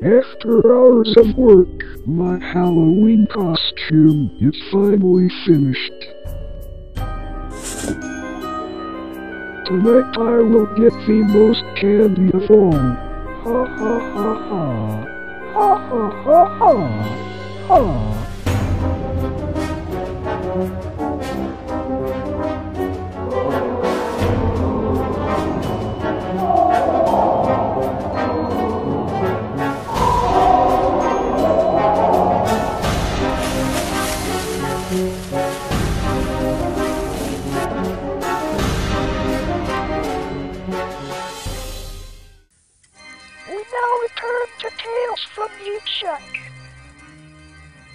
After hours of work, my Halloween costume is finally finished. Tonight I will get the most candy of all. Ha ha ha ha. Ha ha ha ha. Ha.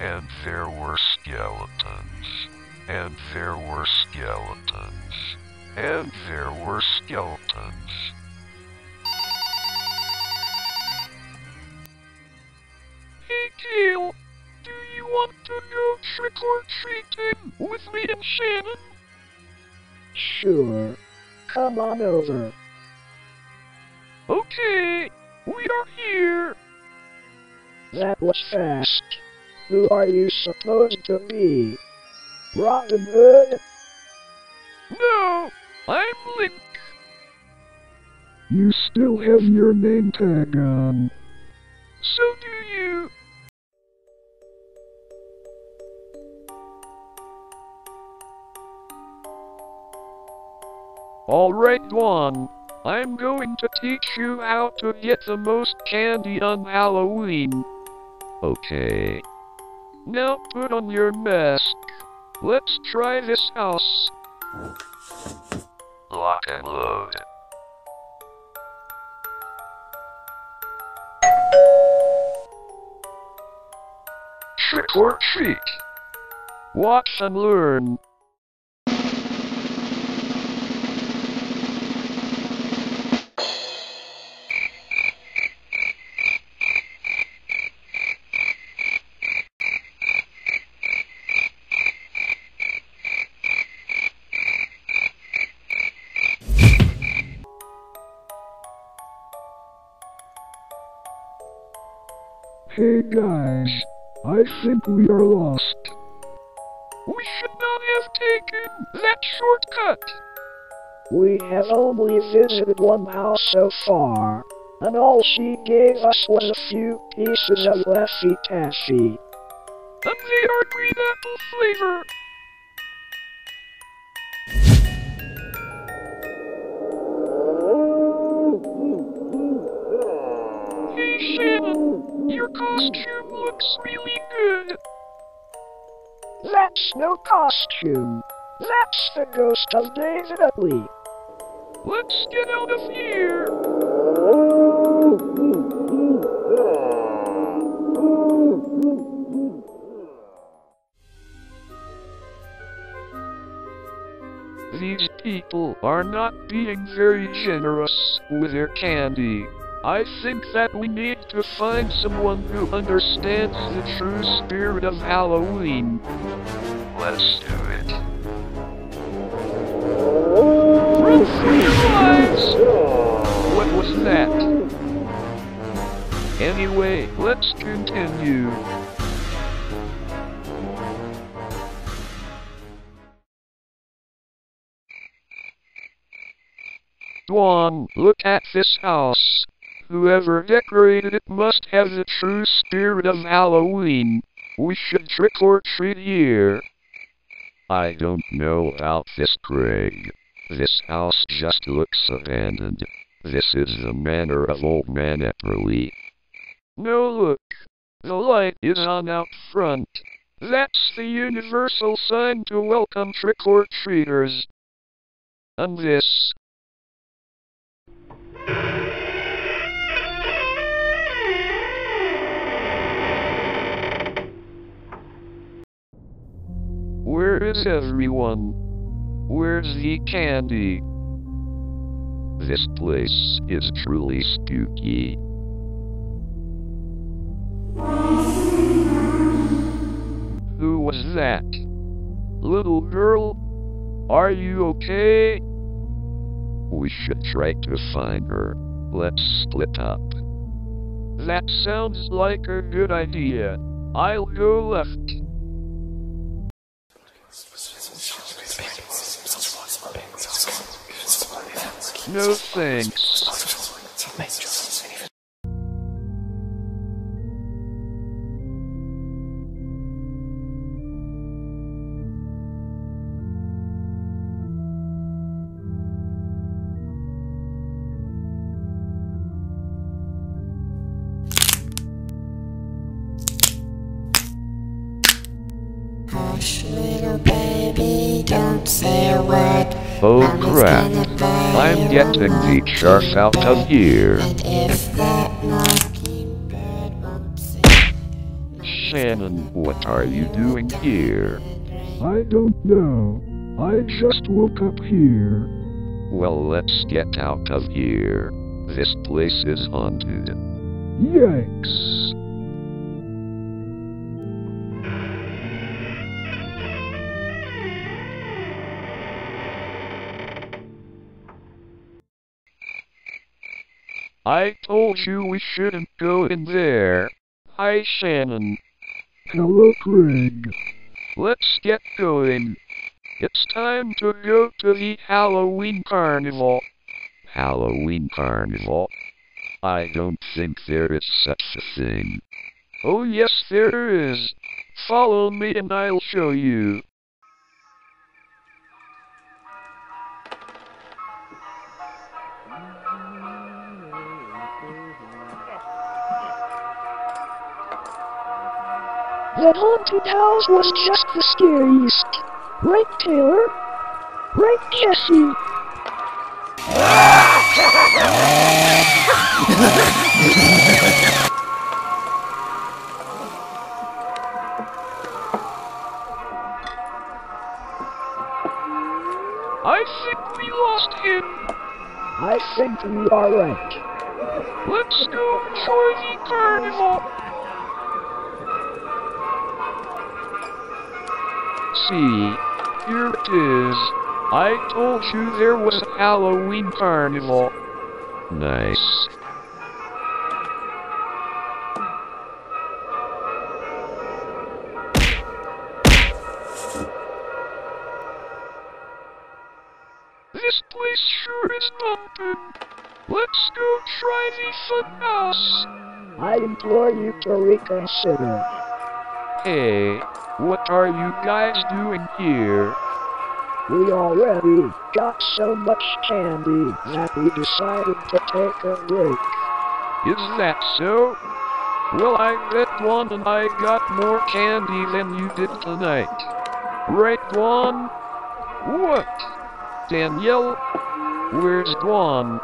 And there were skeletons. And there were skeletons. And there were skeletons. Hey, Tail, do you want to go trick or treating with me and Shannon? Sure. Come on over. Okay, we are here. That was fast. Who are you supposed to be? Robin Hood? No, I'm Link. You still have your name tag on. So do you. Alright, Dwan. I'm going to teach you how to get the most candy on Halloween. Okay. Now put on your mask. Let's try this house. Lock and load. Trick or treat. Watch and learn. Hey guys, I think we are lost. We should not have taken that shortcut. We have only visited one house so far, and all she gave us was a few pieces of Laffy Taffy. And they are green apple flavor. Your costume looks really good. That's no costume. That's the ghost of David Utley. Let's get out of here. These people are not being very generous with their candy. I think that we need to find someone who understands the true spirit of Halloween. Let's do it. What was that? Anyway, let's continue. Dwan, look at this house. Whoever decorated it must have the true spirit of Halloween. We should trick or treat here. I don't know about this, Craig. This house just looks abandoned. This is the manor of Old Man Epperly. No, look. The light is on out front. That's the universal sign to welcome trick-or-treaters. And this. Where is everyone? Where's the candy? This place is truly spooky. Who was that? Little girl? Are you okay? We should try to find her. Let's split up. That sounds like a good idea. I'll go left. No thanks. Oh crap. I'm getting a the shark out of here. And if that mockingbird won't sing, Shannon, what are you doing here? I don't know. I just woke up here. Well, let's get out of here. This place is haunted. Yikes. I told you we shouldn't go in there. Hi, Shannon. Hello, Craig. Let's get going. It's time to go to the Halloween Carnival. Halloween Carnival? I don't think there is such a thing. Oh, yes, there is. Follow me and I'll show you. That haunted house was just the scariest. Right, Taylor? Right, Jesse? I think we lost him. I think we are right. Let's go enjoy the carnival. See, here it is. I told you there was a Halloween carnival. Nice. This place sure is haunted. Let's go try the fun house. I implore you to reconsider. Hey, what are you guys doing here? We already got so much candy that we decided to take a break. Is that so? Well, I bet one and I got more candy than you did tonight. Right, Dwan? What? Danielle? Where's Dwan?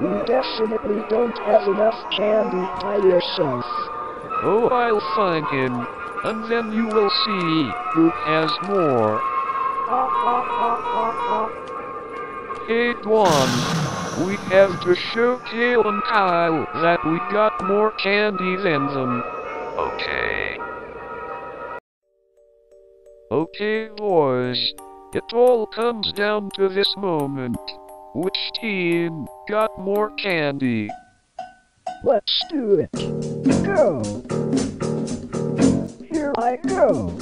You definitely don't have enough candy by yourself. Oh, I'll find him, and then you will see who has more. Hey, Dwan, we have to show Kale and Kyle that we got more candy than them. Okay. Okay, boys, it all comes down to this moment. Which team got more candy? Let's do it. Go. Here I go.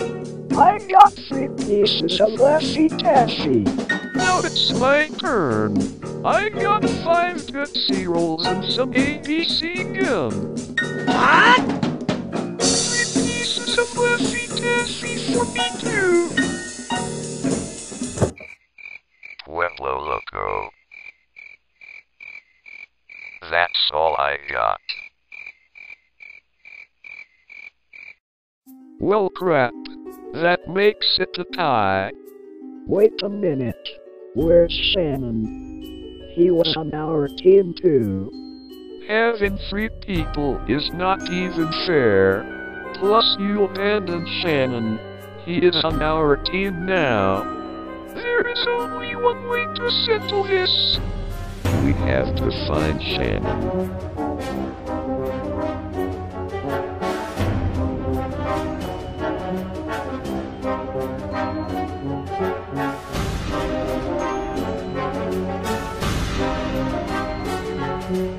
I got three pieces of Laffy Taffy. Now it's my turn. I got five Tootsie Rolls and some ABC gum. What? Three pieces of Laffy Taffy for me too. That's all I got. Well, crap. That makes it a tie. Wait a minute. Where's Shannon? He was on our team too. Having three people is not even fair. Plus, you abandoned Shannon. He is on our team now. There is only one way to settle this have to find Shannon.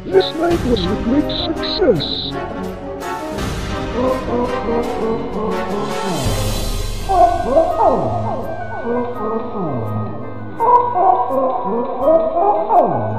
This night was a great success.